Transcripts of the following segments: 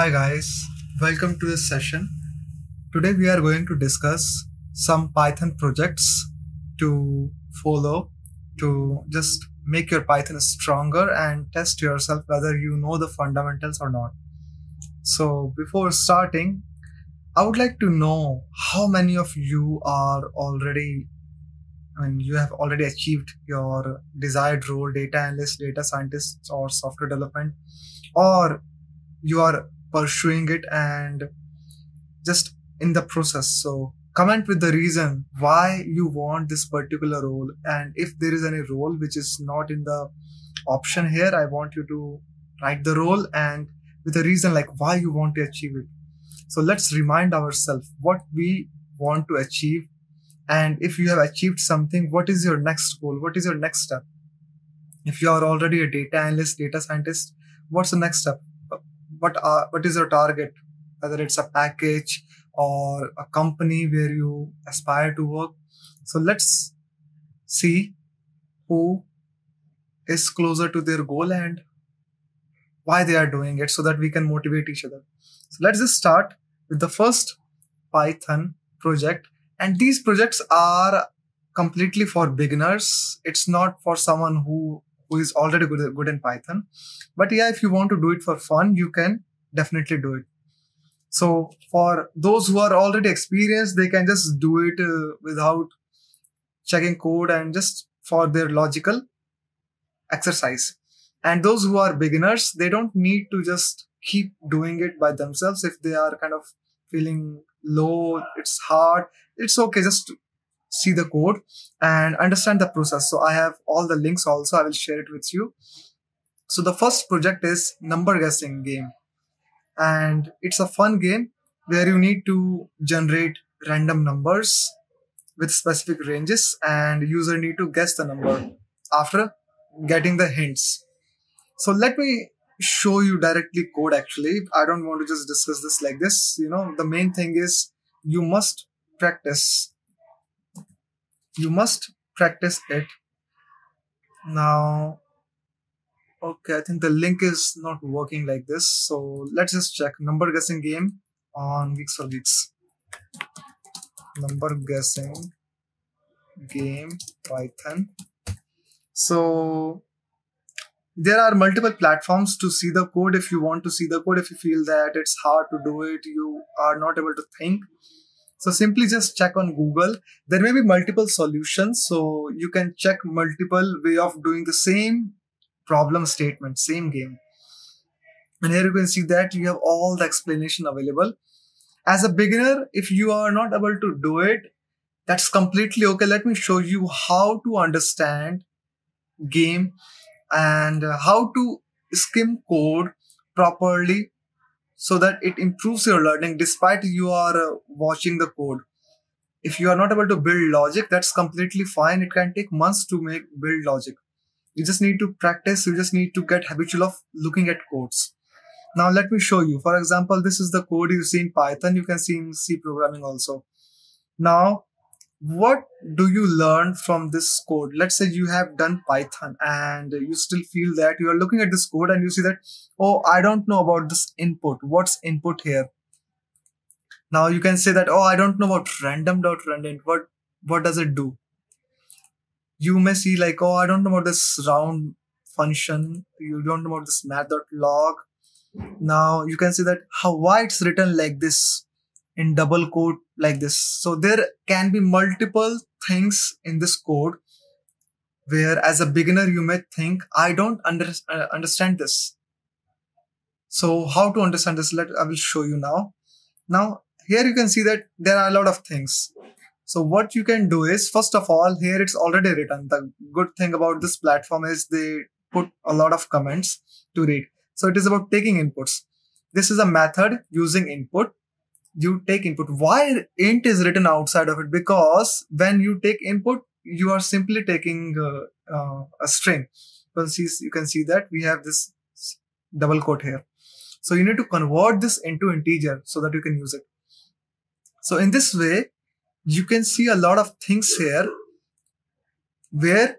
Hi guys, welcome to this session. Today we are going to discuss some Python projects to follow to just make your Python stronger and test yourself whether you know the fundamentals or not. So before starting, I would like to know how many of you are already I mean, you have already achieved your desired role, data analyst, data scientist, or software development, or you are pursuing it and just in the process. So comment with the reason why you want this particular role. And if there is any role which is not in the option here, I want you to write the role and with a reason like why you want to achieve it. So let's remind ourselves what we want to achieve and if you have achieved something what is your next goal what is your next step if you are already a data analyst data scientist what's the next step what are what is your target? Whether it's a package or a company where you aspire to work. So let's see who is closer to their goal and why they are doing it so that we can motivate each other. So let's just start with the first python project. And these projects are completely for beginners. It's not for someone who who is already good, good in python. But yeah if you want to do it for fun you can definitely do it. So for those who are already experienced they can just do it uh, without checking code and just for their logical exercise. And those who are beginners they don't need to just keep doing it by themselves. If they are kind of feeling low it's hard it's okay. Just see the code and understand the process. So i have all the links also. I will share it with you. So the first project is number guessing game. And it's a fun game where you need to generate random numbers with specific ranges and user need to guess the number after getting the hints. So let me show you directly code actually. I don't want to just discuss this like this. You know the main thing is you must practice you must practice it. Now okay i think the link is not working like this. So let's just check. Number guessing game on Geeks for Geeks. Number guessing game python. So there are multiple platforms to see the code if you want to see the code. If you feel that it's hard to do it you are not able to think so simply just check on google. There may be multiple solutions so you can check multiple way of doing the same problem statement same game. And here you can see that you have all the explanation available. As a beginner if you are not able to do it that's completely okay. Let me show you how to understand game and how to skim code properly so that it improves your learning despite you are uh, watching the code. If you are not able to build logic that's completely fine. It can take months to make build logic. You just need to practice. You just need to get habitual of looking at codes. Now let me show you. For example this is the code you see in python. You can see in c programming also. Now what do you learn from this code? Let's say you have done python and you still feel that you are looking at this code and you see that oh i don't know about this input. What's input here? Now you can say that oh i don't know about random dot random what what does it do? You may see like oh i don't know about this round function. You don't know about this math dot log. Now you can see that how why it's written like this in double quote like this. So there can be multiple things in this code where as a beginner you may think, I don't under, uh, understand this. So how to understand this? Let I will show you now. Now here you can see that there are a lot of things. So what you can do is first of all here it's already written. The good thing about this platform is they put a lot of comments to read. So it is about taking inputs. This is a method using input you take input. Why int is written outside of it? Because when you take input, you are simply taking uh, uh, a string. Because you can see that we have this double quote here. So you need to convert this into integer so that you can use it. So in this way, you can see a lot of things here where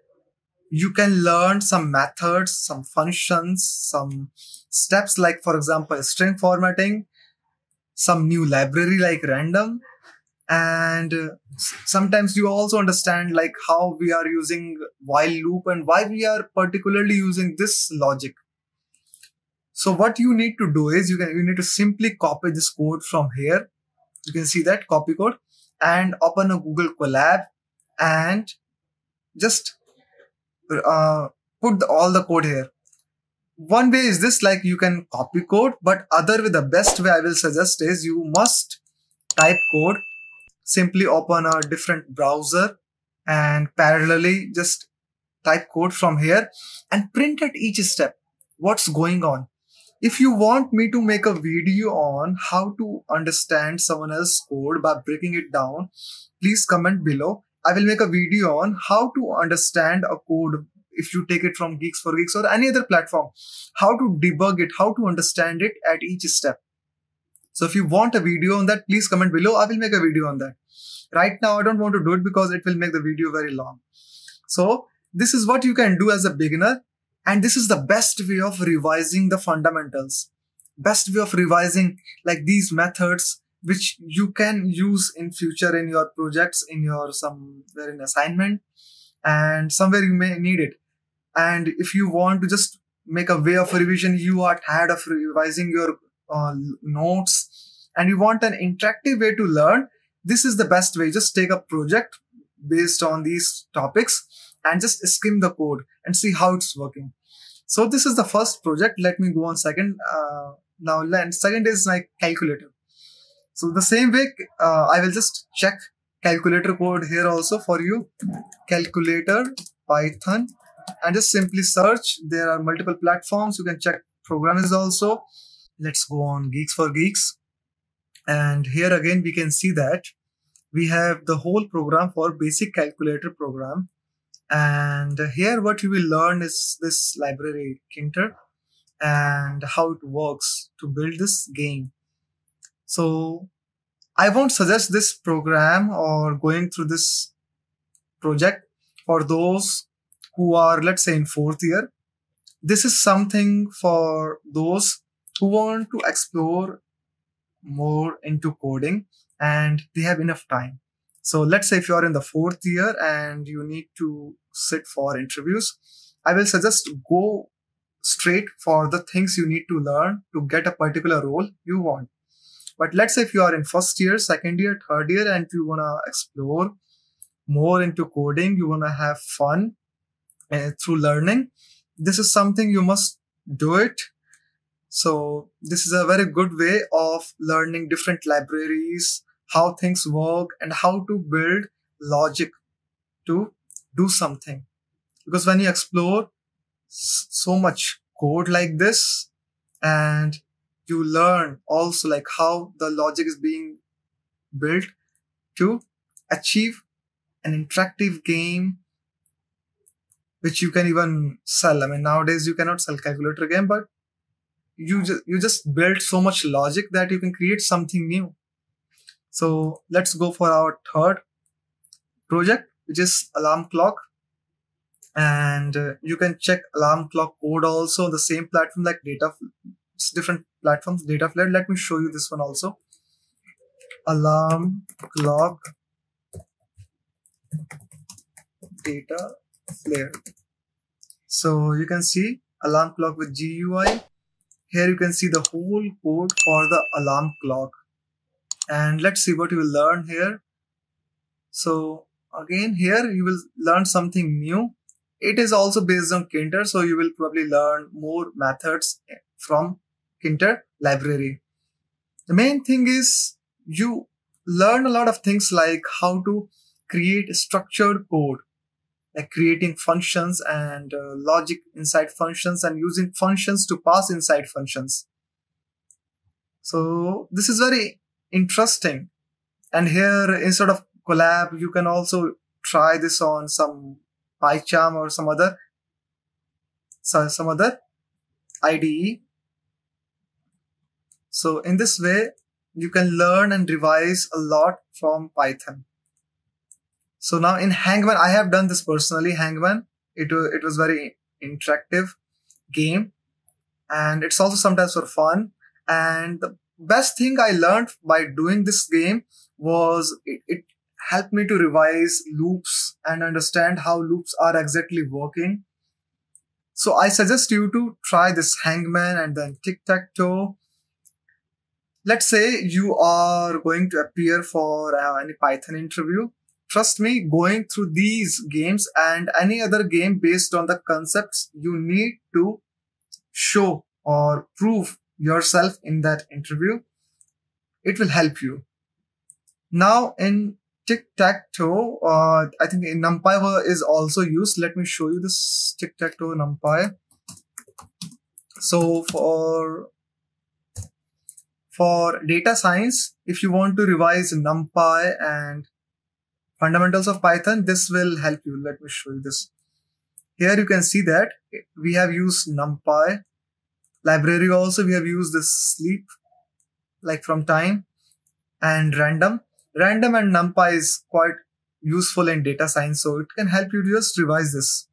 you can learn some methods, some functions, some steps like, for example, string formatting, some new library like random, and uh, sometimes you also understand like how we are using while loop and why we are particularly using this logic. So what you need to do is you can you need to simply copy this code from here. You can see that copy code and open a Google Colab and just uh, put the, all the code here. One way is this like you can copy code, but other way, the best way I will suggest is you must type code, simply open a different browser and parallelly just type code from here and print at each step what's going on. If you want me to make a video on how to understand someone else's code by breaking it down, please comment below I will make a video on how to understand a code if you take it from Geeks for Geeks or any other platform, how to debug it, how to understand it at each step. So if you want a video on that, please comment below. I will make a video on that. Right now, I don't want to do it because it will make the video very long. So this is what you can do as a beginner. And this is the best way of revising the fundamentals. Best way of revising like these methods which you can use in future in your projects in your somewhere in assignment and somewhere you may need it and if you want to just make a way of revision you are tired of revising your uh, notes and you want an interactive way to learn this is the best way. Just take a project based on these topics and just skim the code and see how it's working. So this is the first project. Let me go on second uh, now second is like calculator. So the same way, uh, I will just check calculator code here also for you. Calculator Python and just simply search. There are multiple platforms. You can check programs also. Let's go on Geeks for Geeks. And here again, we can see that we have the whole program for basic calculator program. And here what you will learn is this library Tkinter and how it works to build this game. So I won't suggest this program or going through this project for those who are, let's say, in fourth year. This is something for those who want to explore more into coding and they have enough time. So let's say if you're in the fourth year and you need to sit for interviews, I will suggest go straight for the things you need to learn to get a particular role you want. But let's say if you are in first year, second year, third year, and you want to explore more into coding, you want to have fun through learning, this is something you must do it. So this is a very good way of learning different libraries, how things work and how to build logic to do something. Because when you explore so much code like this and you learn also like how the logic is being built to achieve an interactive game which you can even sell. I mean, nowadays you cannot sell calculator game, but you just you just build so much logic that you can create something new. So let's go for our third project, which is alarm clock. And uh, you can check alarm clock code also the same platform like data different platforms DataFlair let me show you this one also alarm clock data flare. So you can see alarm clock with GUI here you can see the whole code for the alarm clock. And let's see what you will learn here. So again here you will learn something new. It is also based on Tkinter so you will probably learn more methods from Tkinter library. The main thing is you learn a lot of things like how to create structured code, like creating functions and uh, logic inside functions and using functions to pass inside functions. So this is very interesting. And here instead of Colab, you can also try this on some PyCharm or some other, some other IDE so in this way, you can learn and revise a lot from Python. So now in Hangman, I have done this personally, Hangman. It, it was very interactive game and it's also sometimes for fun. And the best thing I learned by doing this game was it, it helped me to revise loops and understand how loops are exactly working. So I suggest you to try this hangman and then tic-tac-toe. Let's say you are going to appear for uh, any Python interview. Trust me, going through these games and any other game based on the concepts you need to show or prove yourself in that interview, it will help you. Now in tic-tac-toe, uh, I think in NumPy is also used. Let me show you this tic-tac-toe NumPy. So for for data science, if you want to revise NumPy and fundamentals of Python, this will help you. Let me show you this. Here you can see that we have used NumPy. Library also we have used this sleep like from time and random. Random and numpy is quite useful in data science so it can help you to just revise this.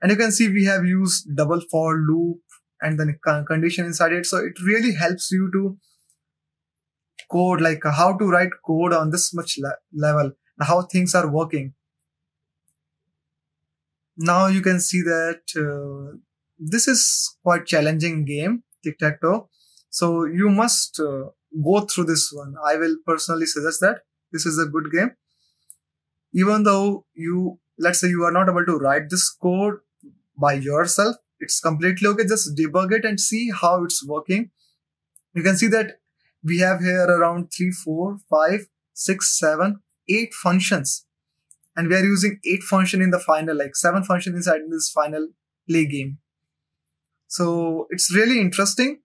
And you can see we have used double for loop and then condition inside it. So it really helps you to code like how to write code on this much le level how things are working. Now you can see that uh, this is quite challenging game tic-tac-toe so you must uh, go through this one. I will personally suggest that this is a good game. Even though you let's say you are not able to write this code by yourself it's completely okay. Just debug it and see how it's working. You can see that we have here around three four five six seven eight functions and we are using eight function in the final like seven function inside this final play game so it's really interesting.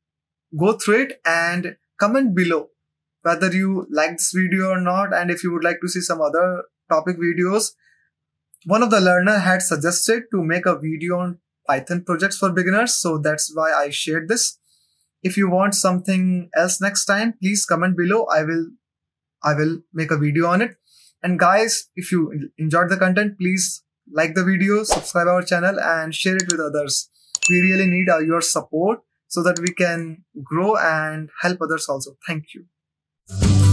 Go through it and comment below whether you like this video or not and if you would like to see some other topic videos. One of the learner had suggested to make a video on Python projects for beginners. So that's why I shared this. If you want something else next time, please comment below. I will, I will make a video on it. And guys, if you enjoyed the content, please like the video, subscribe our channel and share it with others we really need uh, your support so that we can grow and help others also. Thank you.